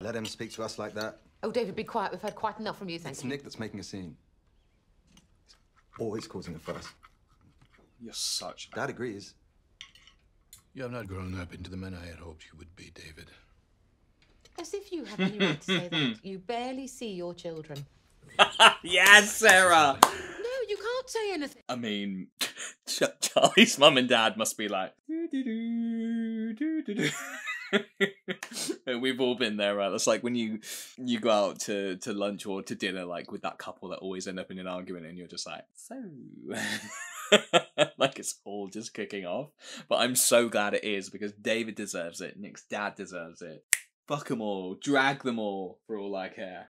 Let him speak to us like that. Oh, David, be quiet. We've had quite enough from you, thank It's you. Nick that's making a scene. He's always causing a fuss. You're such. Dad agrees. You have not grown up into the man I had hoped you would be, David. As if you have any right to say that. You barely see your children. yes, Sarah. No, you can't say anything. I mean, Charlie's mum and dad must be like. "Doo-doo-doo, doo-doo-doo." We've all been there, right? That's like when you you go out to to lunch or to dinner, like with that couple that always end up in an argument, and you're just like, so, like it's all just kicking off. But I'm so glad it is because David deserves it. Nick's dad deserves it. Fuck them all. Drag them all for all I care.